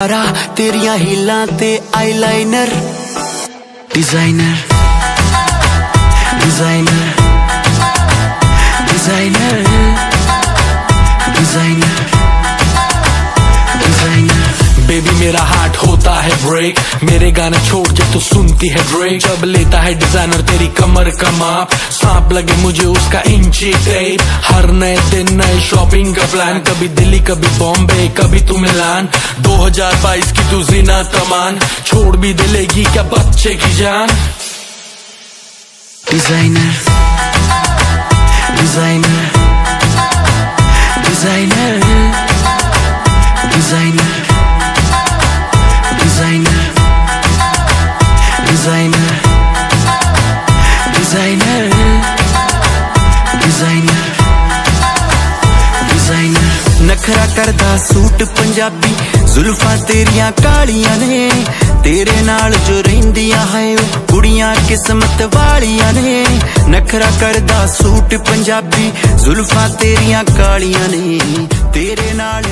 ਸਾਰਾ ਤੇਰੀਆਂ ਹੀਲਾਂ ਤੇ eyeliner designer designer designer designer मेरा हार्ट होता है ब्रेक मेरे गाने छोड़ जब तू सुनती है ब्रेक जब लेता है डिज़ाइनर तेरी कमर का माप। सांप लगे मुझे उसका इंची टेप हर नए दिन नए शॉपिंग का प्लान कभी दिल्ली, कभी बॉम्बे, कभी तू मिलान। 2022 की तू जीना तमान। छोड़ भी दिलेगी क्या बच्चे की जान? Designer designer designer designer designer. Designer. Designer. ਨਖਰਾ ਕਰਦਾ ਸੂਟ ਪੰਜਾਬੀ, ਜ਼ੁਲਫਾਂ ਤੇਰੀਆਂ ਕਾਲੀਆਂ ਨੇ। ਤੇਰੇ ਨਾਲ ਜੋ ਰਹਿੰਦੀਆਂ ਹੈ ਕੁੜੀਆਂ ਕਿਸਮਤ ਵਾਲੀਆਂ ਨੇ। ਨਖਰਾ ਕਰਦਾ ਸੂਟ ਪੰਜਾਬੀ, ਜ਼ੁਲਫਾਂ ਤੇਰੀਆਂ ਕਾਲੀਆਂ ਨੇ। ਤੇਰੇ ਨਾਲ